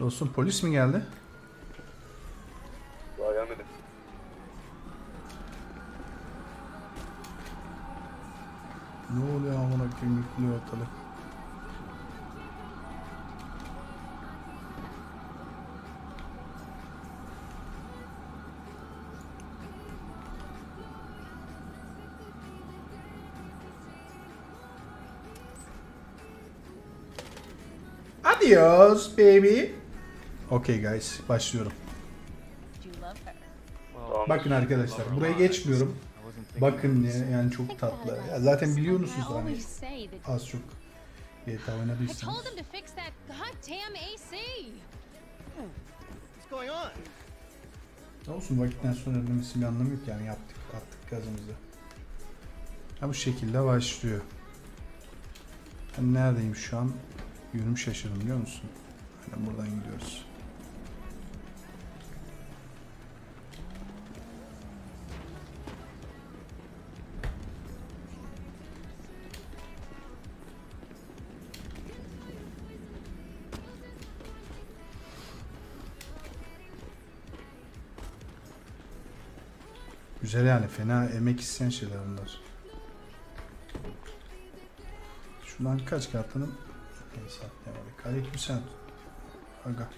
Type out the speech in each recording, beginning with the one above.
Dostum polis mi geldi? Daha gelmedi. Ne oluyor amına koyayım yıkılıyor ortalık. Adios baby. Okay guys başlıyorum. Bakın arkadaşlar buraya geçmiyorum. Bakın ya, yani çok tatlı. Ya zaten biliyorsunuz hani az çok I oynadıysanız. Ne olsun vakitten sonra ödemesi bir anlamı yok yani yaptık attık gazımızı. Ha bu şekilde başlıyor. Ben neredeyim şu an? Yönüm şaşırdım biliyor musun? Aynen buradan gidiyoruz. Güzel yani fena emek isteyen şeyler bunlar. Şuradan kaç kartının neyse atlayamadık. Aleykümselam. Aga.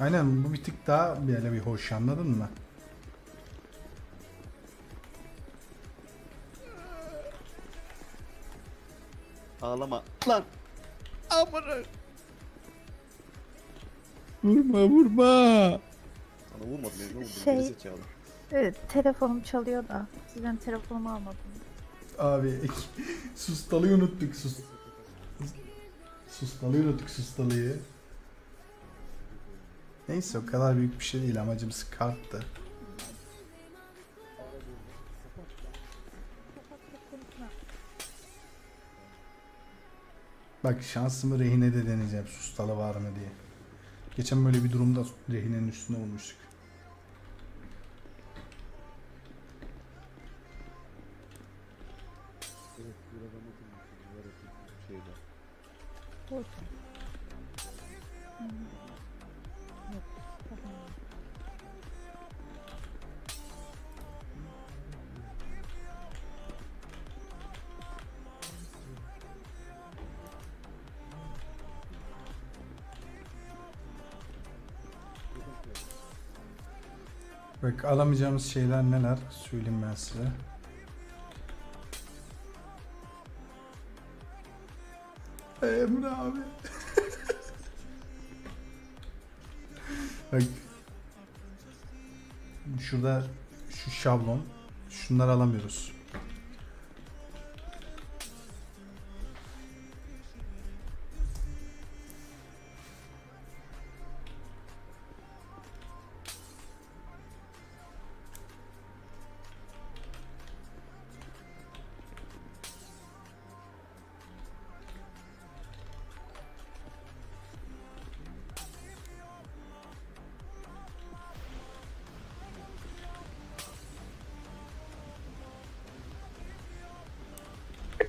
Aynen bu bir tık daha böyle bir hoş anladın mı? Ağlama. Lan. Amına. Vurma vurma. Sana vurmadım eline vurdum. Şey- Gerizekalı. Evet, telefonum çalıyor da. Sizden telefonumu almadım. Abi sustalıyı unuttuk sus. Sustalıyı unuttuk sustalıyı. Neyse o kadar büyük bir şey değil amacımız karttı. Bak şansımı rehine de deneyeceğim sustalı var mı diye. Geçen böyle bir durumda rehinenin üstüne olmuştuk. Bak alamayacağımız şeyler neler söyleyeyim ben size. Emre abi. Bak. Şurada şu şablon. Şunları alamıyoruz.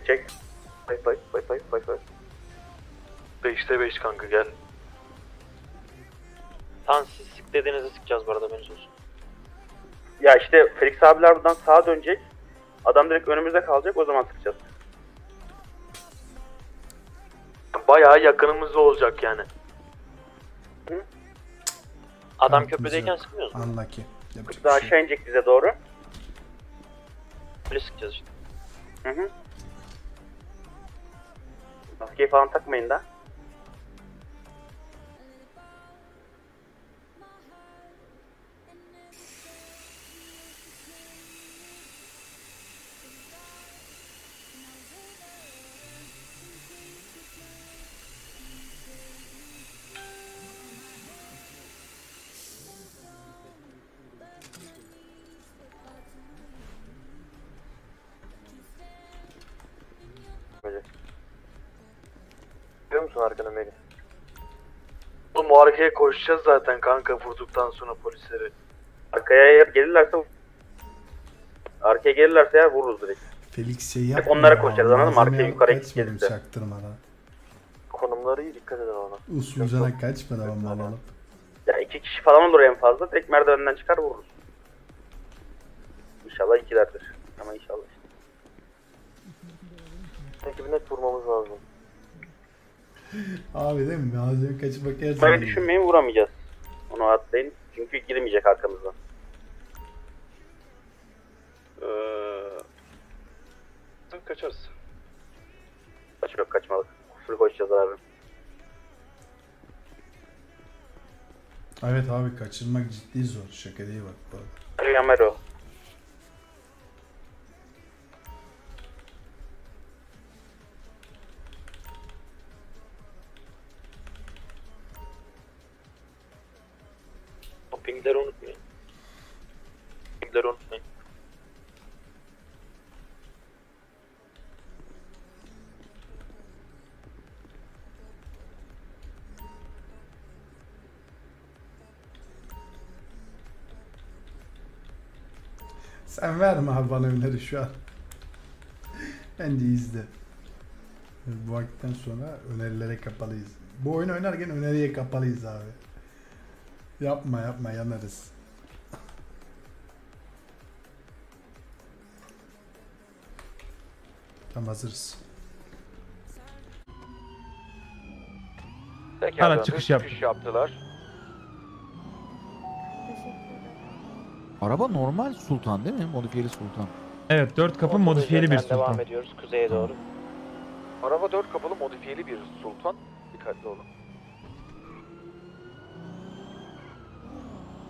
Çek. Bay bay bay bay bay bay. 5'te 5 kanka gel. Tamam siz sık dediğinizi sıkacağız bu arada haberiniz olsun. Ya işte Felix abiler buradan sağa dönecek. Adam direkt önümüzde kalacak o zaman sıkacağız. Bayağı yakınımızda olacak yani. Adam Kanka, köprüdeyken bize- sıkmıyoruz mu? Unlucky. Yapacak Daha şey. aşağı inecek bize doğru. Böyle sıkacağız işte. Hı hı. Maskeyi falan takmayın da. Musun arkana Melih? Oğlum o arkaya koşacağız zaten kanka vurduktan sonra polisleri. Arkaya eğer gelirlerse Arkaya gelirlerse ya vururuz direkt. Felix şey Hep yapma. onlara koşarız, anladın mı? Arkaya yukarıya gelirse. çaktırmadan. Konumları iyi dikkat edin ona. Usulcana kaçmadan mal alıp. Ya iki kişi falan olur en fazla. Tek merdivenden çıkar vururuz. İnşallah ikilerdir. Ama inşallah işte. Ekibi net vurmamız lazım. Abi değil mi? Malzeme kaçırmak her zaman. Böyle düşünmeyin vuramayacağız. Onu atlayın. Çünkü girmeyecek arkamızdan. Ee, kaçarız. Kaç yok kaçmalık. Full koşacağız abi. Evet abi kaçırmak ciddi zor. Şaka değil bak bu arada. Yamero. Sen verme abi bana öneri şu an. Bence izle. Bu vakitten sonra önerilere kapalıyız. Bu oyunu oynarken öneriye kapalıyız abi. Yapma yapma yanarız. Tam hazırız. Araç çıkış yap. yaptılar. Araba normal Sultan değil mi? Modifiyeli Sultan. Evet 4 kapı modifiyeli bir Devam sultan. ediyoruz kuzeye doğru. Araba 4 kapılı modifiyeli bir Sultan. Dikkatli olun.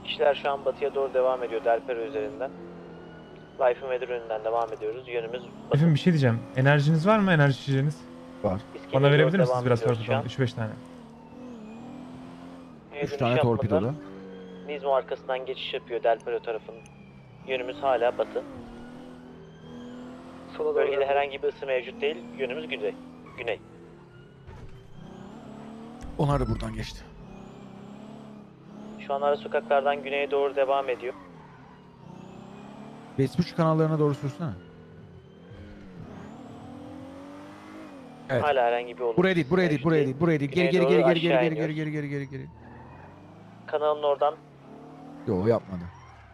İşler şu an batıya doğru devam ediyor Delpero üzerinden. Life Medir önünden devam ediyoruz. Yönümüz batı. Efendim bir şey diyeceğim. Enerjiniz var mı? Enerji içeceğiniz? Var. İskele'ye Bana verebilir misiniz devam biraz torpidodan? 3-5 tane. 3 Dönüş tane torpidoda. Nizmo arkasından geçiş yapıyor Delpero tarafının. Yönümüz hala batı. Bölgede herhangi bir ısı mevcut değil. Yönümüz güney. Güney. Onlar da buradan geçti. Şu an ara sokaklardan güneye doğru devam ediyor. Vespucci kanallarına doğru sürsene. Evet. Hala herhangi bir olumsuz Buraya değil, buraya değil, mevcut buraya değil, buraya değil. Geri Güneye geri geri doğru geri geri aşağı geri geri geri geri geri geri. Kanalın oradan Yo yapmadı.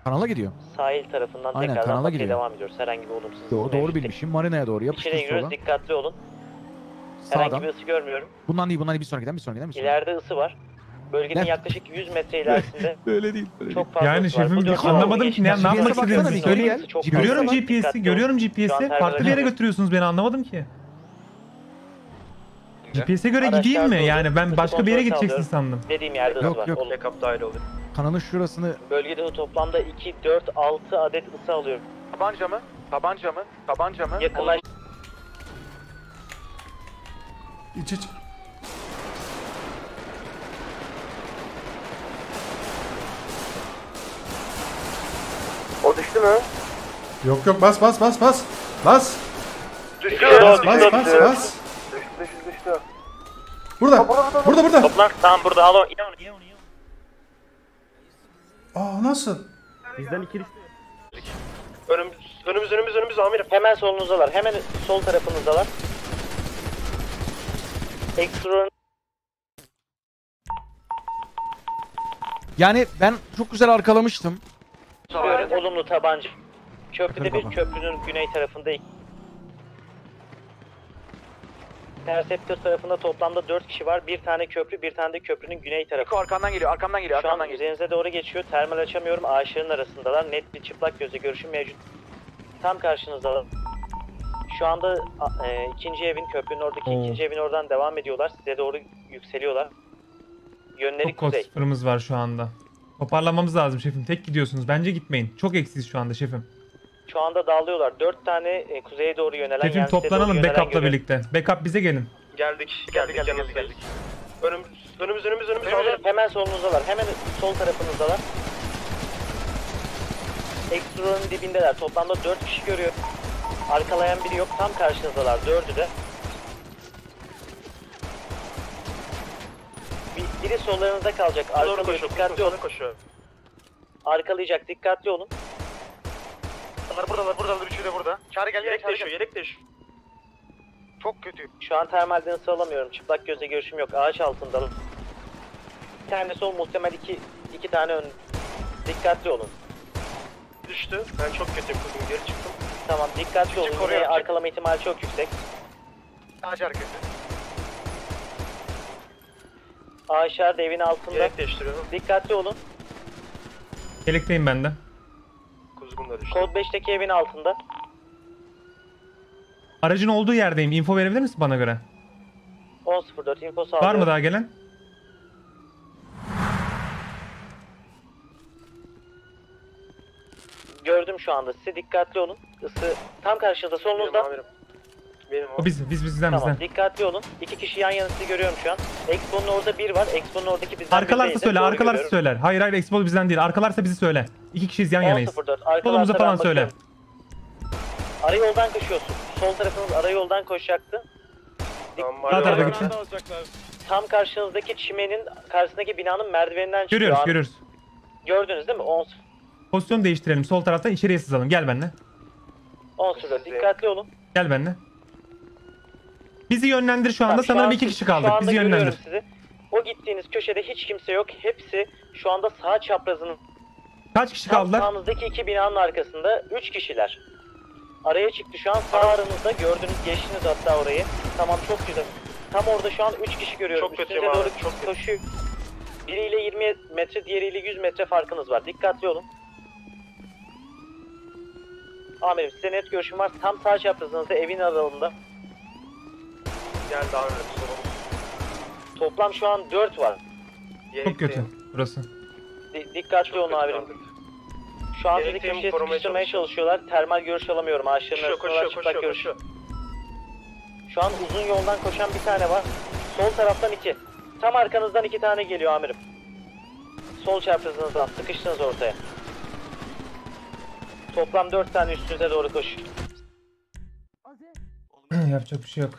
Kanala gidiyor. sahil tarafından Aynen, tekrardan kanala giriyor. devam ediyoruz. Herhangi bir olumsuz Doğru, doğru bilmişim. Marina'ya doğru yapıştır İçeri giriyoruz. sola. Dikkatli olun. Herhangi Sağdan. bir ısı görmüyorum. Bundan değil, bundan değil. Bir sonrakiden bir sonrakiden bir sonrakiden. İleride ısı var. Bölgenin Ne? yaklaşık 100 metre ilerisinde Böyle değil. Böyle çok fazla Yani ısı var. şefim Bu bir dört anlamadım ki ne, ne yapmak GPS'e baksana istediğinizi bir, söyleyin. geri gel. Çok Görüyorum. GPS'i, görüyorum GPS'i. Farklı bir yere götürüyorsunuz beni anlamadım ki. GPS'e göre Araçlar gideyim mi? durdu. Yani ben başka bir yere kontrol gideceksin sağlıyorum. sandım. Dediğim yerde ısı Yok, var. yok. Backup dahil olur. Kanalın şurasını Bölgede toplamda 2, 4, 6 adet ısı alıyorum. Tabanca mı? Tabanca mı? Tabanca mı? Yakınlaş. İç iç. O düştü mü? Yok yok bas bas bas bas. Bas. Düştü. Bas bas bas bas. Düştü düştü düştü. Burada. Burada burada. Toplan. Tamam burada al onu. Ye onu Aa nasıl? Önümüz, önümüz, önümüz, önümüz amirim. Hemen solunuzdalar. Hemen sol tarafınızdalar. Extra Yani ben çok güzel arkalamıştım. olumlu tabanca. Köprüde bir köprünün güney tarafında iki. Interceptor tarafında toplamda 4 kişi var. Bir tane köprü, bir tane de köprünün güney tarafı. arkandan geliyor, arkamdan geliyor, Şu an üzerinize doğru geçiyor. Termal açamıyorum. Ağaçların arasındalar. Net bir çıplak gözle görüşüm mevcut. Tam karşınızdalar. Şu anda e, ikinci evin, köprünün oradaki Oo. ikinci evin oradan devam ediyorlar. Size doğru yükseliyorlar. Yönleri Çok kod kuzey. sıfırımız var şu anda. Toparlamamız lazım şefim. Tek gidiyorsunuz. Bence gitmeyin. Çok eksiz şu anda şefim. Şu anda dağılıyorlar. Dört tane e, kuzeye doğru yönelen doğru toplanalım yönelen backup'la birlikte. Backup bize gelin. Geldik. Geldik geldik geldik. geldik. Önümüz önümüz önümüz önümüz. Önümüz- hemen solunuzdalar. Hemen sol tarafınızdalar. Extra'nın dibindeler. Toplamda 4 kişi görüyor. Arkalayan biri yok. Tam karşınızdalar. Dördü de. Bir- Biri sollarınızda kalacak. Arkalıyor. Dikkatli olun. koşuyor. Arkalayacak. Dikkatli olun. Bunlar buradalar buradalar üçü de burada. Çağrı gel gel Yelek Çağrı değişiyor, gel. yelek değişiyor. Çok kötü. Şu an termalden ısı alamıyorum. Çıplak gözle görüşüm yok. Ağaç altında. Bir tane sol muhtemel iki, iki tane ön. Dikkatli olun. Düştü. Ben çok kötüyüm kızım geri çıktım. Tamam dikkatli olun. koruyor, Yine arkalama ihtimali çok yüksek. Ağaç arkası. Ağaçlar da evin altında. Yelek değiştiriyorum. Dikkatli olun. Yelekteyim ben de. Kuzgun da düştü. Kod 5'teki evin altında. Aracın olduğu yerdeyim. Info verebilir misin bana göre? 10.04 info sağlıyorum. Var mı daha gelen? Gördüm şu anda sizi. Dikkatli olun. Isı tam karşınızda solunuzda. amirim. Benim o. O biz biz bizden Tamam bizden. dikkatli olun. İki kişi yan yana sizi görüyorum şu an. Expo'nun orada bir var. Expo'nun oradaki bizden Arkalarsa söyle, Doğru arkalarsa görüyorum. söyler. Hayır hayır Expo bizden değil. Arkalarsa bizi söyle. İki kişiyiz yan yanayız. 10.04 arkalarsa Solumuza ben falan söyle. bakıyorum. Ara yoldan koşuyorsun. Sol tarafınız ara yoldan koşacaktı. Tamam, Sağ tarafa gitsin. Tam karşınızdaki çimenin karşısındaki binanın merdiveninden çıkıyor. Görüyoruz görüyoruz. Gördünüz değil mi? 10 Pozisyon değiştirelim. Sol taraftan içeriye sızalım. Gel benimle. 10.04 dikkatli olun. Gel benimle. Bizi yönlendir şu anda. Tamam, şu Sanırım an- iki kişi şu kaldık. anda Bizi görüyorum yönlendir. Sizi. O gittiğiniz köşede hiç kimse yok. Hepsi şu anda sağ çaprazının Kaç kişi tam kaldılar? sağınızdaki iki binanın arkasında 3 kişiler. Araya çıktı şu an sağ aranızda gördünüz geçtiniz hatta orayı. Tamam çok güzel. Tam orada şu an 3 kişi görüyorum. Çok kötü Üstünüze abi, doğru çok kötü. koşuyor. Biriyle 20 metre diğeriyle 100 metre farkınız var. Dikkatli olun. Amirim size net görüşüm var. Tam sağ çaprazınızda evin aralığında. Geldi amirim sorun. Toplam şu an 4 var. Çok kötü burası. Di- dikkatli olun amirim. Şu an sizi Yelekteyim, köşeye korumaya sıkıştırmaya çalışıyorlar. Termal görüş alamıyorum. Ağaçların Koşuyor arasındalar. koşuyor Çıplak koşuyor görüş. koşuyor. Şu an uzun yoldan koşan bir tane var. Sol taraftan iki. Tam arkanızdan iki tane geliyor amirim. Sol çaprazınızdan sıkıştınız ortaya. Toplam dört tane üstünüze doğru koş. Yapacak bir şey yok.